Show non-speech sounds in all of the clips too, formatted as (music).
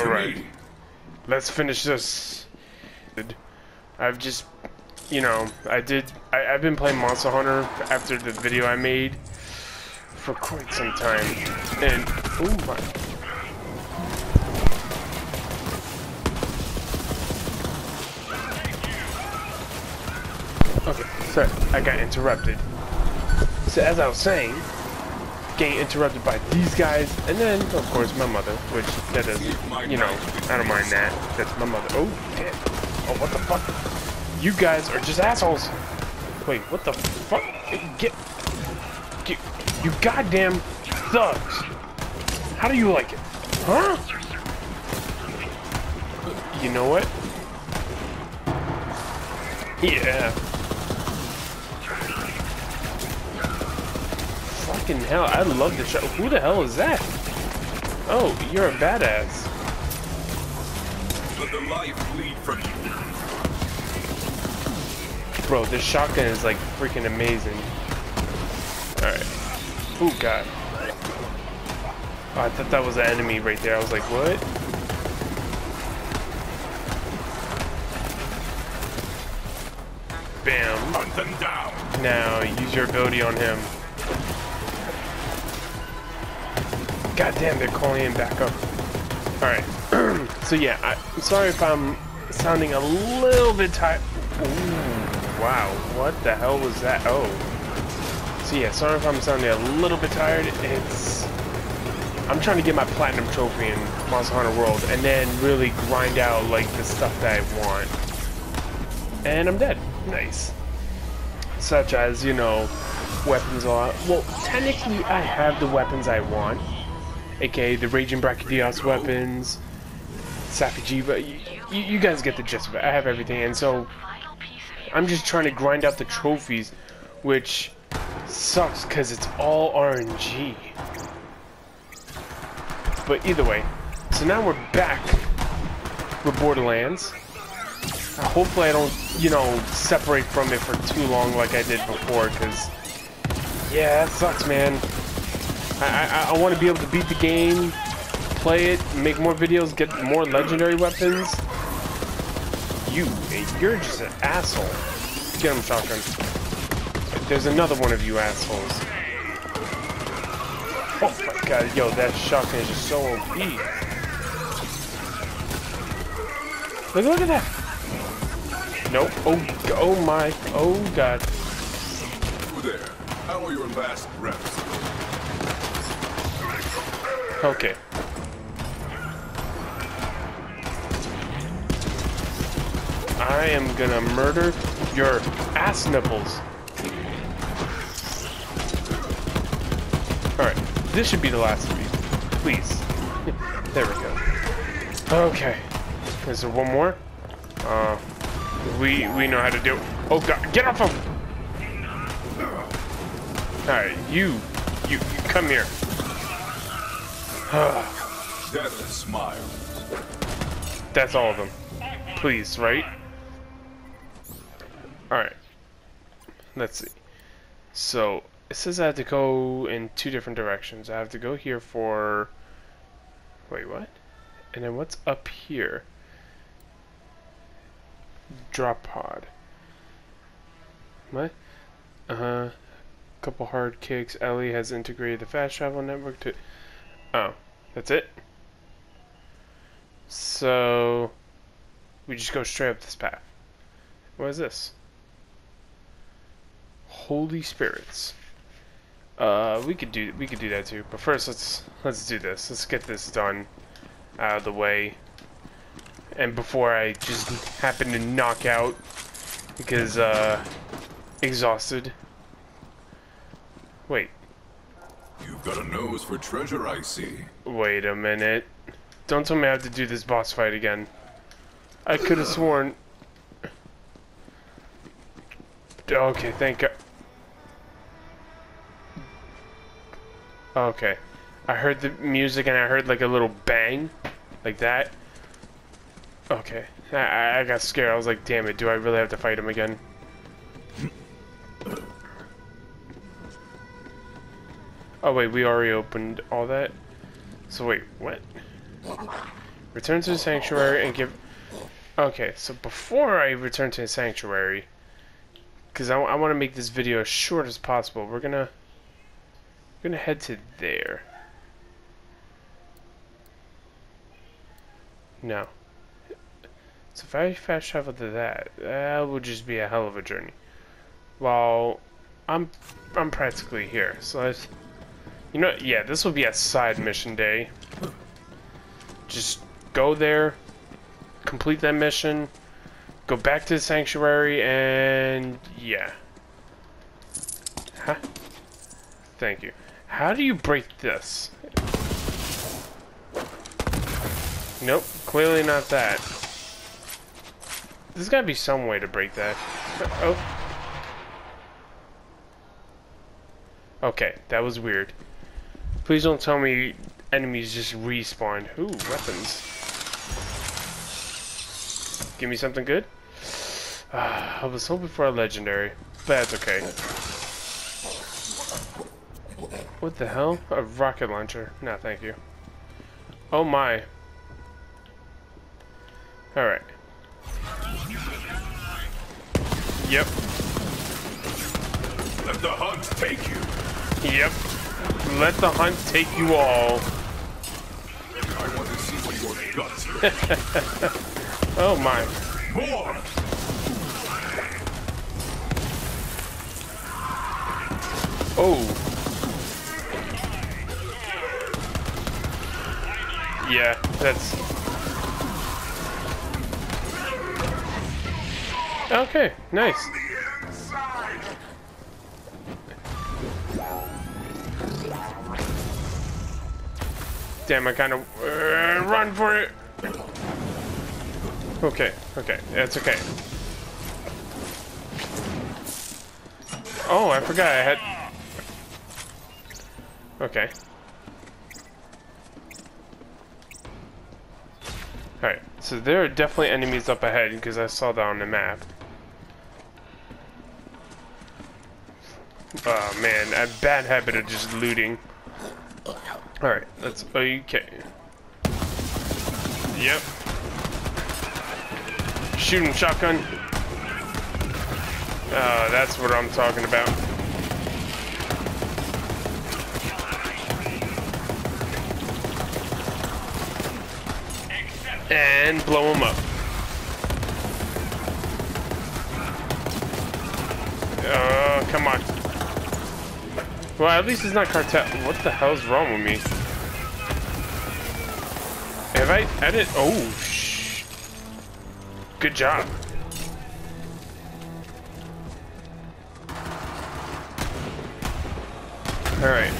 Alright. Let's finish this. I've just, you know, I did, I, I've been playing Monster Hunter after the video I made for quite some time. And, oh my. Okay, sorry, I got interrupted. So as I was saying, getting interrupted by these guys, and then, of course, my mother, which, that is, you know, I don't mind that. That's my mother. Oh, damn. Oh, what the fuck? You guys are just assholes. Wait, what the fuck? Get, get, you goddamn thugs. How do you like it? Huh? You know what? Yeah. Fucking hell, I love this show. Who the hell is that? Oh, you're a badass. Let the life bleed from you. Bro, this shotgun is like freaking amazing. Alright. Oh god. Oh, I thought that was an enemy right there. I was like, what? Bam. Hunt them down. Now, use your ability on him. God damn, they're calling him back up. Alright. (clears throat) so yeah, I, am sorry if I'm sounding a little bit tired. Wow, what the hell was that? Oh. So yeah, sorry if I'm sounding a little bit tired. It's... I'm trying to get my Platinum Trophy in Monster Hunter World and then really grind out, like, the stuff that I want. And I'm dead. Nice. Such as, you know, weapons are... Well, technically I have the weapons I want. AKA the Raging Brachydios weapons, Safi'jiiva. You, you guys get the gist of it. I have everything, and so I'm just trying to grind out the trophies, which sucks because it's all RNG. But either way, so now we're back with Borderlands. Hopefully I don't, you know, separate from it for too long like I did before, because, yeah, that sucks, man. I, I, I want to be able to beat the game, play it, make more videos, get more legendary weapons. You, eh, you're just an asshole. Get him, shotgun. There's another one of you assholes. Oh my god, yo, that shotgun is just so OP. Look, look at that. Nope. Oh, oh my. Oh god. There. How are your last reps? Okay. I am gonna murder your ass nipples. Alright, this should be the last of you. Please. (laughs) there we go. Okay. Is there one more? Uh, we we know how to do it. Oh god, get off him! Alright, you, you, you come here. Death smiles. (sighs) That's all of them. Please, right? Alright. Let's see. So, it says I have to go in two different directions. I have to go here for... Wait, what? And then what's up here? Drop pod. What? Uh-huh. Couple hard kicks. Ellie has integrated the fast travel network to... Oh, that's it? So... We just go straight up this path. What is this? Holy spirits. Uh, we could do we could do that too. But first, let's let's do this. Let's get this done out of the way. And before I just happen to knock out because uh, exhausted. Wait. You've got a nose for treasure, I see. Wait a minute. Don't tell me I have to do this boss fight again. I could have sworn. Okay, thank God. Okay. I heard the music and I heard like a little bang. Like that. Okay. I, I got scared. I was like, damn it, do I really have to fight him again? Oh wait, we already opened all that. So wait, what? Return to the sanctuary and give... Okay, so before I return to the sanctuary, because I, I want to make this video as short as possible, we're gonna... We're gonna head to there. No. So if I fast travel to that, that would just be a hell of a journey. Well, I'm I'm practically here, so let's... You know, yeah, this will be a side mission day. Just go there, complete that mission, go back to the sanctuary, and yeah. Huh? Thank you. How do you break this? Nope, clearly not that. There's gotta be some way to break that. Oh. Okay, that was weird. Please don't tell me enemies just respawn. Ooh, weapons. Give me something good? Uh, I was hoping for a legendary, but that's okay. What the hell? A rocket launcher. No, thank you. Oh my. Alright. Yep. Let the hunt take you. Yep. Let the hunt take you all. I want to see what your guts (laughs) Oh my. More. Oh. Yeah, that's... Okay, nice. Damn, I kind of uh, run for it. Okay, okay, that's okay. Oh, I forgot I had. Okay. Alright, so there are definitely enemies up ahead because I saw that on the map. Oh man, a bad habit of just looting. Alright, that's okay. Yep. Shooting shotgun. Uh, that's what I'm talking about. And blow him up. Uh, come on. Well, at least it's not cartel. What the hell's wrong with me? Have I edit? Oh, shh. Good job. All right.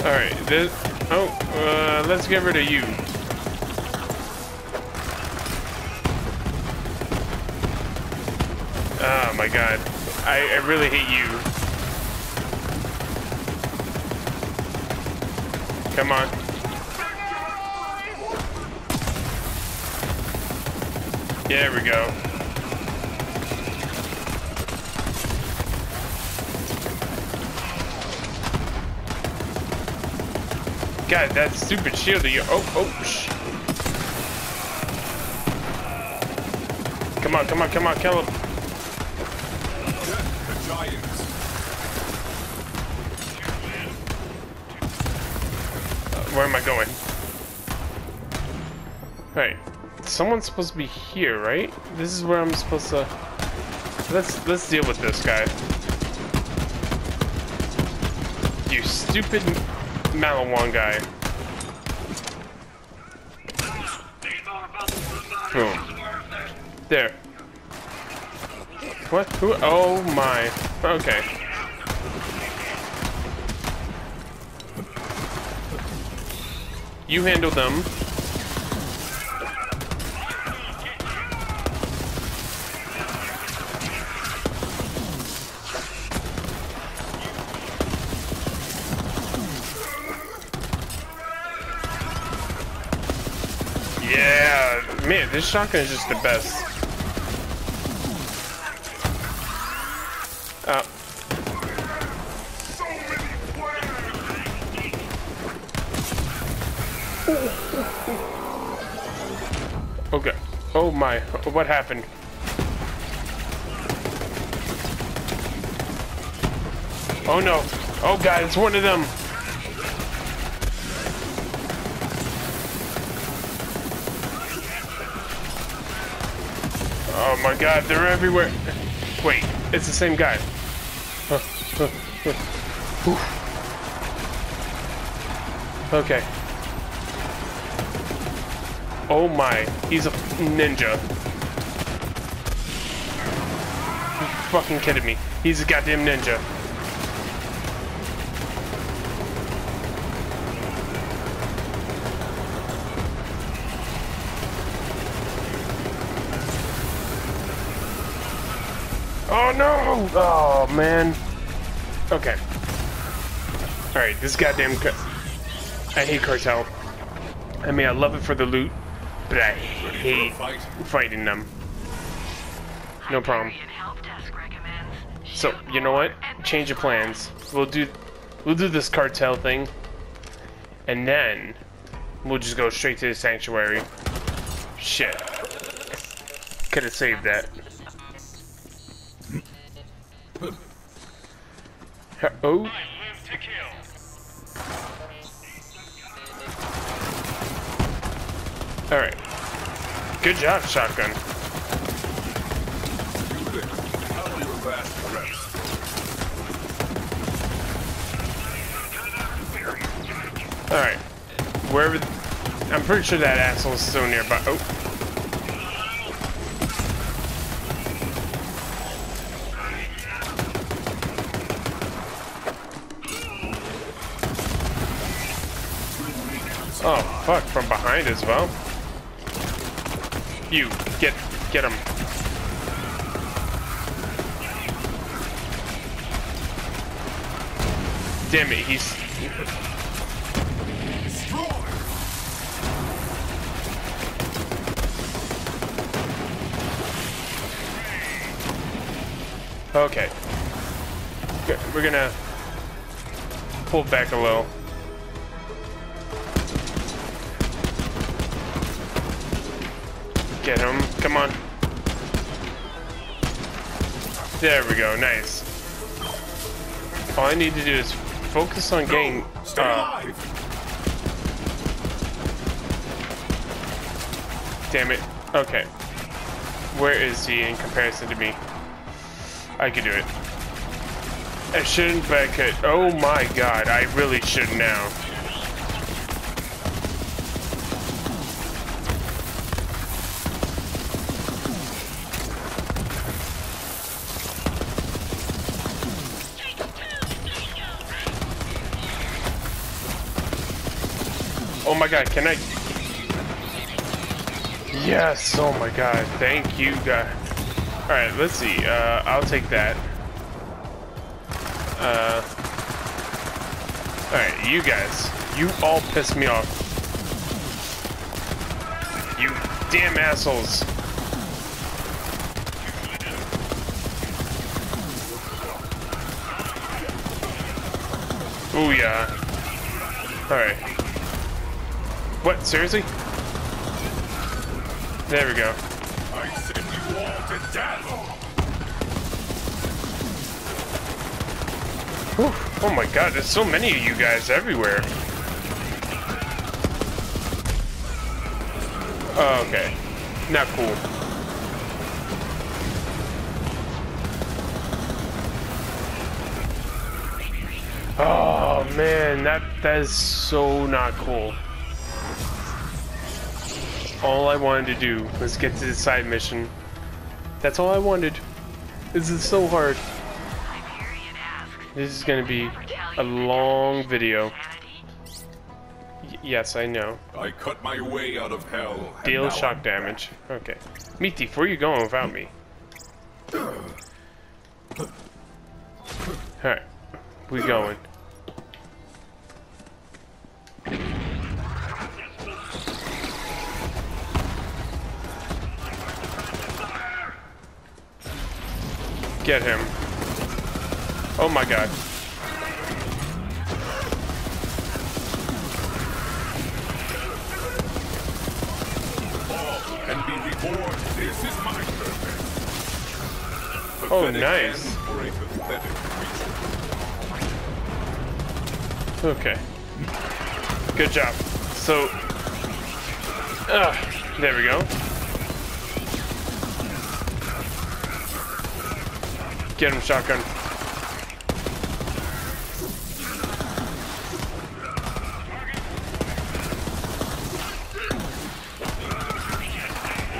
All right. This. Oh, uh, let's get rid of you. Oh my god. I, I really hate you. Come on. There we go. God, that stupid shield of you. Oh, oh, shh. Come on, come on, come on, kill him. Where am I going? Hey, someone's supposed to be here, right? This is where I'm supposed to. Let's let's deal with this guy. You stupid Maliwan guy. Boom. There. What? Who? Oh my. Okay. You handle them. Yeah, man, this shotgun is just the best. Okay. Oh my, what happened? Oh no. Oh god, it's one of them. Oh my god, they're everywhere. Wait, it's the same guy. Whew. Okay. Oh my, he's a ninja. You fucking kidding me. He's a goddamn ninja. Oh no! Oh man. Okay. Alright, this goddamn. I hate cartel. I mean, I love it for the loot, but I hate Fight. fighting them. No problem. Hyperion Help Desk recommends So, you know what? Change of plans. We'll do we'll do this cartel thing. And then we'll just go straight to the sanctuary. Shit. Could have saved that. (laughs) Oh, alright. Good job, shotgun. Alright. Wherever. I'm pretty sure that asshole's still nearby. Oh. Oh, fuck, from behind as well. You, get, get him. Damn it, he's, Okay. We're gonna pull back a little. Get him. Come on. There we go. Nice. All I need to do is focus on getting. Stay Uh, alive! damn it. Okay. Where is he in comparison to me? I could do it. I shouldn't, but I could. Oh my god, I really should now. Oh my god, can I? Yes, oh my god, thank you, God. Alright, let's see. Uh, I'll take that. Uh. Alright, you guys. You all piss me off. You damn assholes. Ooh, yeah. Alright. What, seriously? There we go. I you all to death! Whew. Oh my god, there's so many of you guys everywhere. Oh, okay. Not cool. Oh man, that that is so not cool. All I wanted to do was get to the side mission. That's all I wanted. This is so hard. This is gonna be a long video. Y- yes, I know. I cut my way out of hell. Deal shock I'm damage. Okay. Meaty, where you going without me? (sighs) Alright. We going. Get him. Oh my god. And be reborn. This is my purpose. Oh, nice. end for a pathetic creature. Okay. Good job. So, uh, there we go. Get him, shotgun.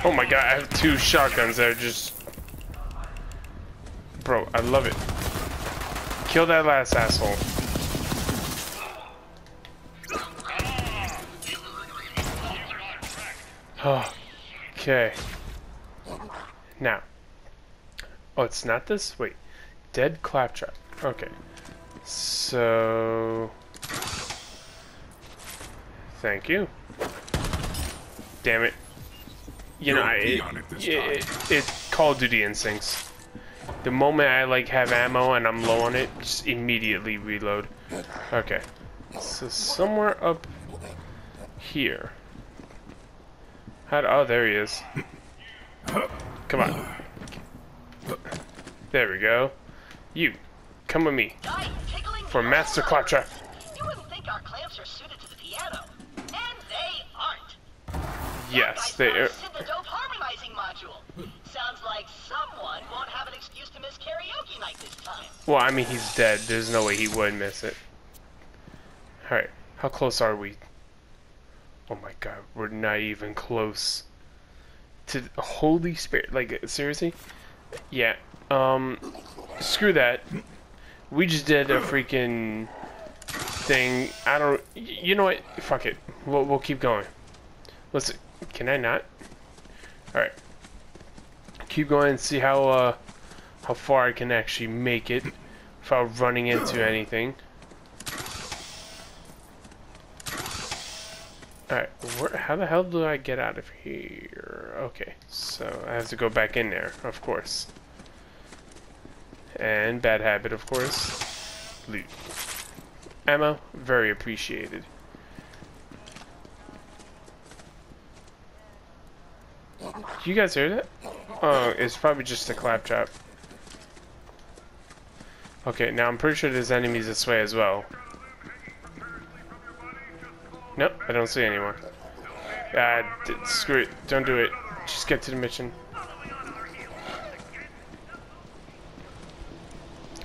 Oh my god, I have two shotguns that are just... Bro, I love it. Kill that last asshole. (sighs) Okay. Now. Oh, it's not this? Wait. Dead claptrap. Okay. So. Thank you. Damn it. You know, You'll I, it, it it, it, it's Call of Duty instincts. The moment I like have ammo and I'm low on it, just immediately reload. Okay. So somewhere up here. How? Oh, there he is. Come on. There we go. You, come with me for Master. Claptrap. You wouldn't think our clamps are suited to the piano. And they aren't. Yes, they are. the dope harmonizing module. Sounds like someone won't have an excuse to miss karaoke night this time. Well, I mean, he's dead. There's no way he would miss it. Alright, how close are we? Oh my god, we're not even close. To the Holy Spirit. Like, seriously? Yeah, um, screw that. We just did a freaking thing. I don't. You know what? Fuck it. We'll, we'll keep going. Let's. Can I not? Alright. Keep going and see how, uh, how far I can actually make it without running into anything. Alright, how the hell do I get out of here? Okay, so I have to go back in there, of course. And bad habit, of course. Loot. Ammo, very appreciated. You guys hear that? Oh, it's probably just a claptrap. Okay, now I'm pretty sure there's enemies this way as well. Nope, I don't see anyone. Ah, screw it. Don't do it. Just get to the mission.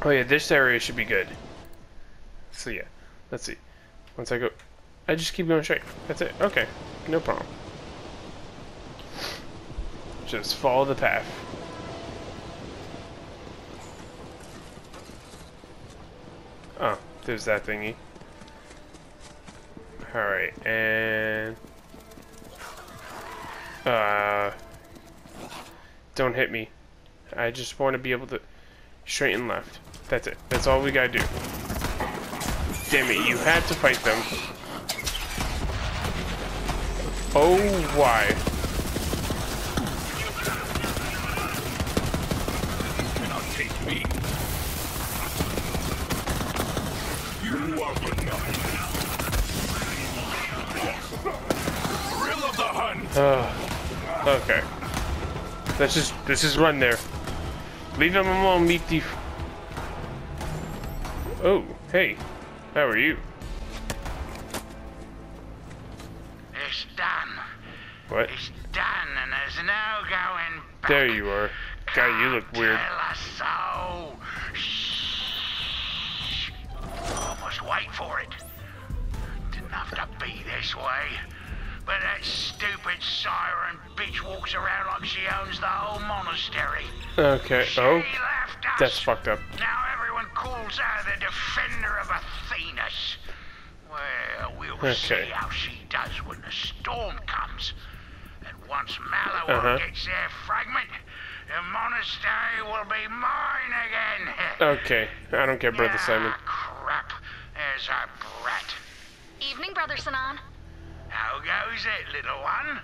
Oh yeah, this area should be good. So yeah, let's see. Once I go, I just keep going straight. That's it. Okay, no problem. Just follow the path. Oh, there's that thingy. Alright, and... Uh... Don't hit me. I just want to be able to... Straight and left. That's it. That's all we gotta do. Damn it, you had to fight them. Oh, why? Hunt. Okay. Let's just, let's just run there. Leave him alone, meet the... Oh, hey. How are you? It's done. What? It's done, and there's no going back. There you are. God, you look weird. So. Shh. I must wait for it. Didn't have to be this way. But that stupid siren bitch walks around like she owns the whole monastery. Okay, She oh. left us. That's fucked up. Now everyone calls her the defender of Athenas. Well, we'll Okay. see how she does when the storm comes. And once Mallow Uh-huh. gets their fragment, the monastery will be mine again. (laughs) Okay, I don't care, Brother Simon. Ah, crap. There's a brat. Evening, Brother Sanan. How goes it, little one?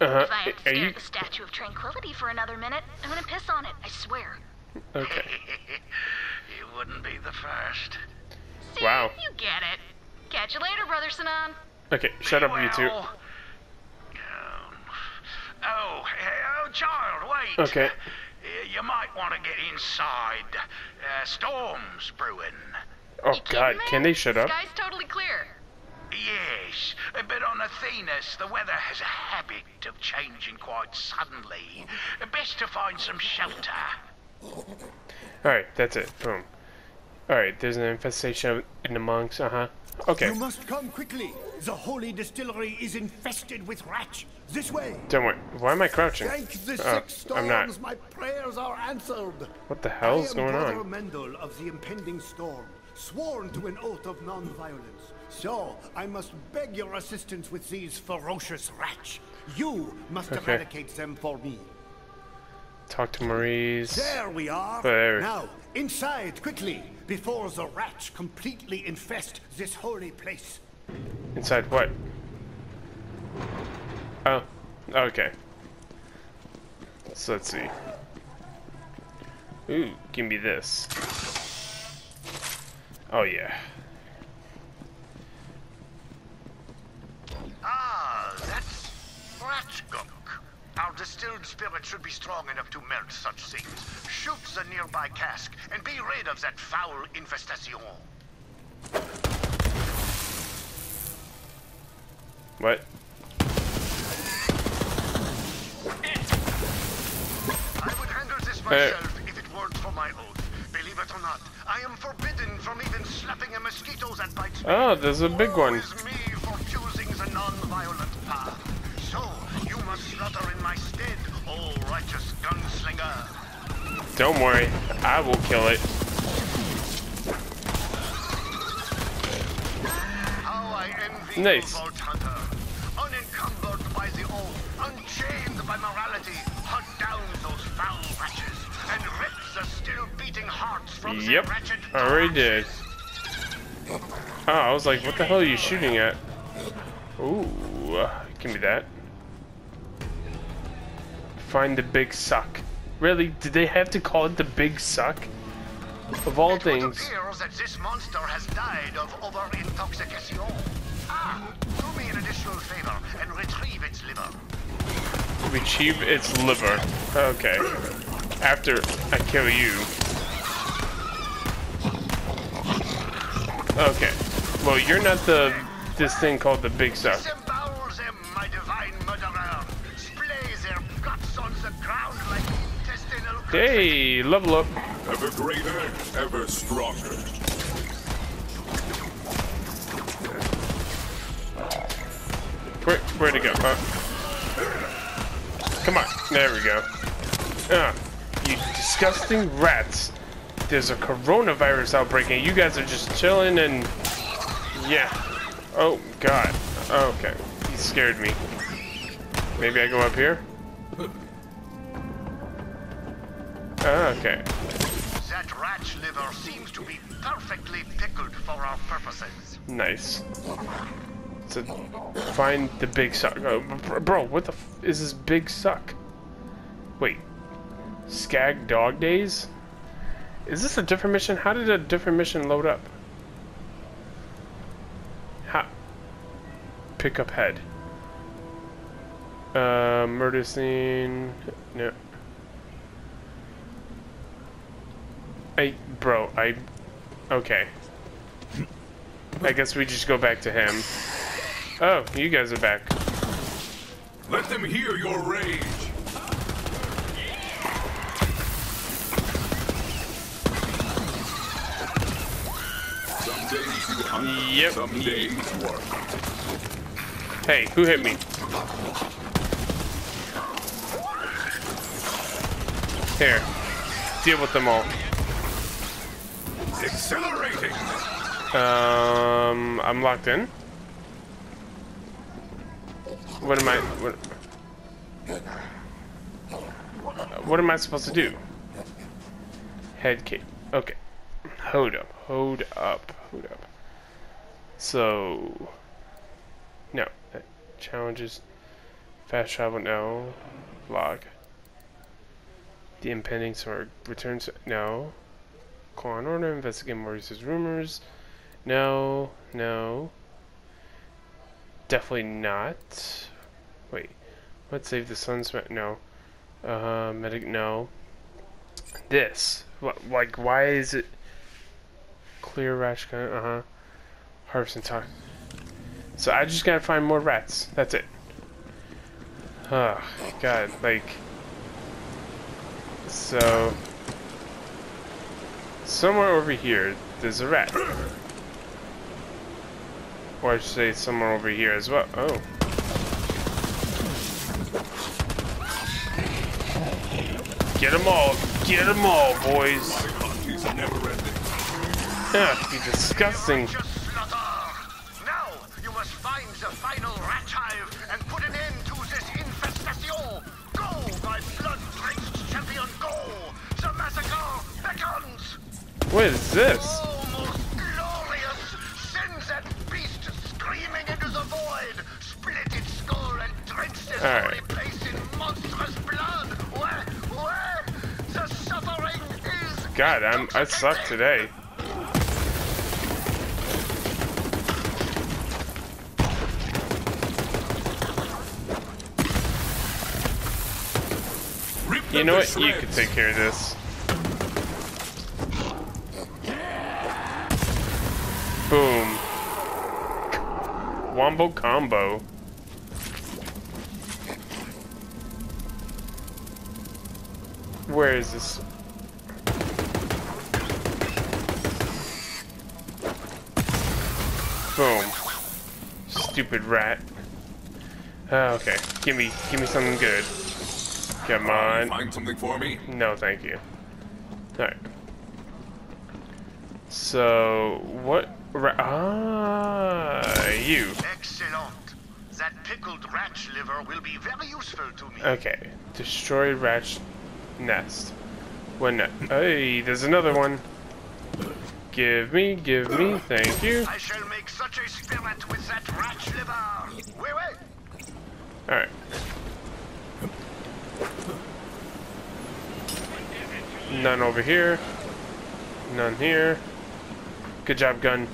Uh-huh. If I have to Are stare you... at the Statue of Tranquility for another minute, I'm gonna piss on it, I swear. Okay. (laughs) it wouldn't be the first. See, Wow. You get it. Catch you later, Brother Sanan. Okay, shut up, you two. Well, um, oh, oh, child, wait. Okay. You might want to get inside. Uh, storm's brewing. Oh god, man? can they shut up? The Sky's totally clear. Yes, but on Athenas, the weather has a habit of changing quite suddenly. Best to find some shelter. Alright, that's it. Boom. Alright, there's an infestation in the monks, uh-huh. Okay, You must come quickly. The holy distillery is infested with rats. This way. don't worry. Why am I crouching? Thank the Oh, six I'm not. my prayers are answered. What the hell's I am going Brother on? Mendel of the impending storm, sworn to an oath of non-violence. So, I must beg your assistance with these ferocious rats. You must Okay. eradicate them for me. Talk to Maurice. There we are. There. Now, inside, quickly, before the rats completely infest this holy place. Inside what? Oh, okay. So let's see. Ooh, give me this. Oh yeah. Ah, that's gunk. Our distilled spirit should be strong enough to melt such things. Shoot the nearby cask and be rid of that foul infestation. What? I would handle this myself if it weren't for my oath. Believe it or not, I am forbidden from even slapping a mosquito that bites me. Oh, there's a big one. Non-violent path. So, you must slaughter in my stead, oh righteous gunslinger. Don't worry, I will kill it. How I envy Nice. you, Vault Hunter. Unencumbered by the oath, unchained by morality, hunt down those foul wretches and rip the still beating hearts from Yep, their wretched already did. Oh, I was like, what the hell are you shooting at? Ooh, uh, give me that. Find the big suck. Really? Did they have to call it the big suck? Of all It things. would appear that this monster has died of over-intoxication. Ah, do me an additional favor and retrieve its liver. Retrieve its liver. Okay. After I kill you. Okay. Well, you're not the this thing called the big suck. Disembowel them, my divine murderer. Splay their guts on the ground like intestinal Hey, level up. Ever greater, ever stronger. Where, where'd it go? Uh, come on. There we go. Ah, you disgusting rats. There's a coronavirus outbreak and you guys are just chilling and... Yeah. Oh, God. Okay. He scared me. Maybe I go up here? Ah, okay. That rat's liver seems to be perfectly pickled for our purposes. Nice. So, find the big suck. Oh, bro, what the f is this big suck? Wait. Skag Dog Days? Is this a different mission? How did a different mission load up? How? Pick up head. Uh, murder scene. No. I, bro, I, okay. I guess we just go back to him. Oh, you guys are back. Let them hear your rage. Some days you Yep. Some days work. Hey, who hit me? Here. Deal with them all. Accelerating. Um, I'm locked in. What am I? What, what am I supposed to do? Head cape. Okay. Hold up. Hold up. Hold up. So. No. Challenges. Fast travel. No. Log. The impending sword. Returns. No. Law and Order, investigate Maurice's rumors. No, no. Definitely not. Wait. Let's save the sun's no. Uh, medic, no. This. What, like, why is it clear ratch gun? Uh huh. Harvest and talk. So I just gotta find more rats. That's it. Oh, God, like. So. Somewhere over here, there's a rat. Or I should say somewhere over here as well. Oh. Get them all. Get them all, boys. Ugh, be disgusting. What is this? Oh, glorious! Send that beast screaming into the void! Split its skull and drench this right. place in monstrous blood! Where, where? The suffering is God, I'm I suck today. You know what? You can take care of this. Boom. Wombo combo. Where is this? Boom. Stupid rat. Oh, okay. Give me, give me something good. Come on. Find something for me? No, thank you. Alright. So, what? Ah, you. Excellent. That pickled rat liver will be very useful to me. Okay. Destroy rat nest. When? Hey, there's another one. Give me, give me, thank you. I shall make such a spirit with that rat liver. Wait, wait. Alright. None over here. None here. Good job, gun.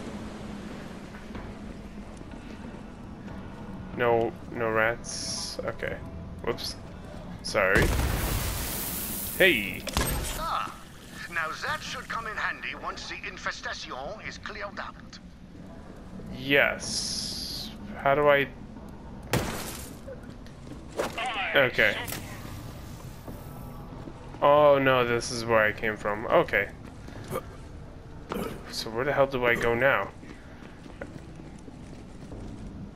No, no rats. Okay. Whoops. Sorry. Hey. Ah, now that should come in handy once the infestation is cleared out. Yes. How do I... Okay. Oh no, this is where I came from. Okay. So where the hell do I go now?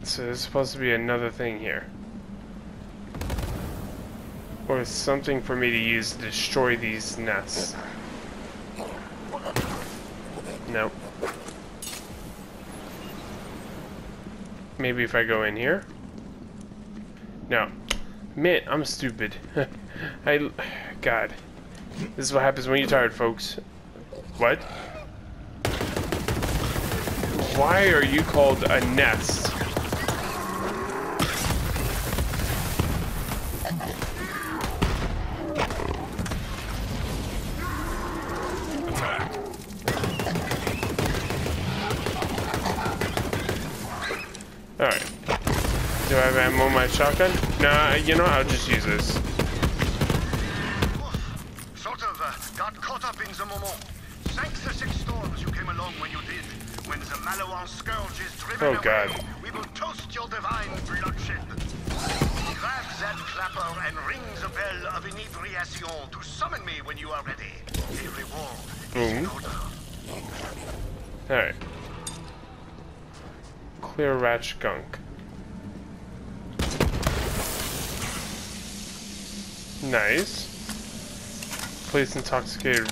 So there's supposed to be another thing here. Or something for me to use to destroy these nests. Nope. Maybe if I go in here? No. Man, I'm stupid. (laughs) I... God. This is what happens when you're tired, folks. What? Why are you called a nest? Ammo on my shotgun? Nah, you know, I'll just use this. Sort of uh, got caught up in the moment. Thank the six storms you came along when you did. When the Maliwan scourge is driven Oh, away, God. we will toast your divine bloodshed. Grab that clapper and ring the bell of inebriation to summon me when you are ready. A reward is in Mhm. order. Alright. Clear rat skunk. Nice. Place intoxicated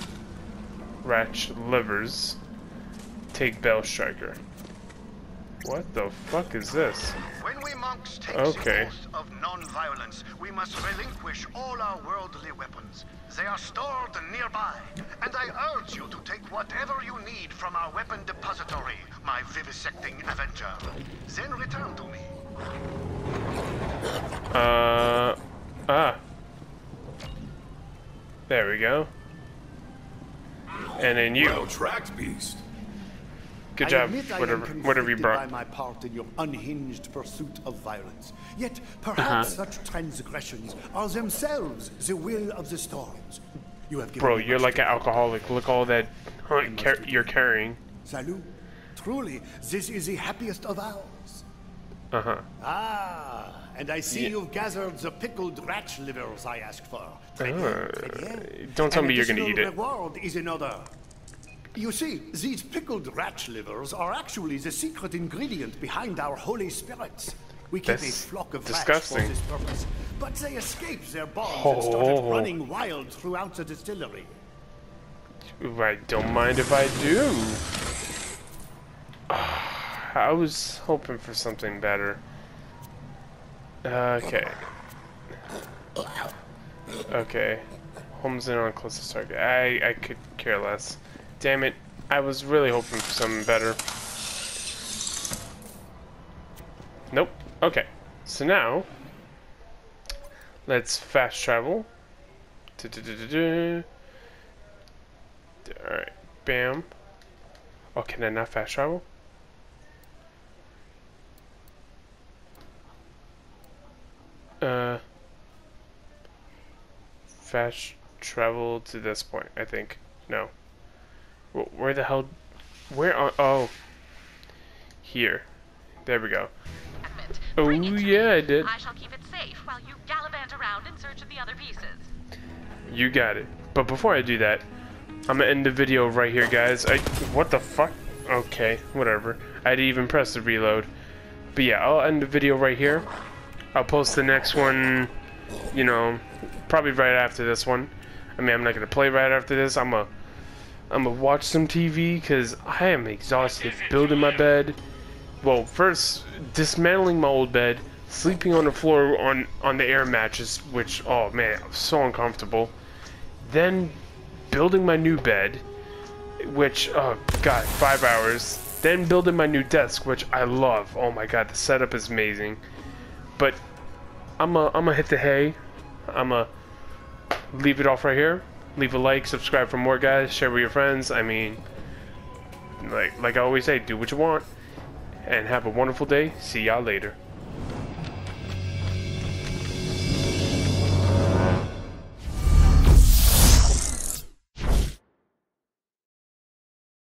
ratch livers. Take bell striker. What the fuck is this? When we monks take Okay. of non-violence, we must relinquish all our worldly weapons. They are stored nearby, and I urge you to take whatever you need from our weapon depository, my vivisecting avenger. Then return to me. Uh, ah. There we go. And then you. Well tracked, beast. Good job. admit I am Whatever, whatever you brought. by my part in your unhinged pursuit of violence. Yet perhaps Uh-huh. such transgressions are themselves the will of the storms. You have given Bro, you're like an alcoholic. Look all that huh, car- you're carrying. Salut. Truly, this is the happiest of hours. Uh huh. Ah, and I see you've gathered the pickled ratch livers I asked for. Très. Uh, don't tell An me you're gonna eat it. reward is in order. You see, these pickled ratch livers are actually the secret ingredient behind our holy spirits. We keep a flock of disgusting. rats for this purpose, but they escaped their bonds and started Oh. running wild throughout the distillery. I don't mind if I do. (sighs) I was hoping for something better. Okay. Okay. Homes in on closest target. I I could care less. Damn it. I was really hoping for something better. Nope. Okay. So now let's fast travel. Alright, bam. Oh, can I not fast travel? Uh, fast travel to this point, I think. No. Where the hell? Where are? Oh, here. There we go. Oh yeah, I did. I shall keep it safe while you gallivant around in search of the other pieces. You got it. But before I do that, I'm gonna end the video right here, guys. I what the fuck? Okay, whatever. I didn't even press the reload. But yeah, I'll end the video right here. I'll post the next one, you know, probably right after this one. I mean, I'm not gonna play right after this. I'm a, I'm gonna watch some TV because I am exhausted building my bed. Well, first dismantling my old bed, sleeping on the floor on on the air mattress, which oh man, so uncomfortable. Then building my new bed, which oh god, five hours. Then building my new desk, which I love. Oh my god, the setup is amazing. But I'm a I'm gonna hit the hay. I'm gonna leave it off right here. Leave a like, subscribe for more guys, share with your friends. I mean, like like I always say, do what you want, and have a wonderful day. See y'all later.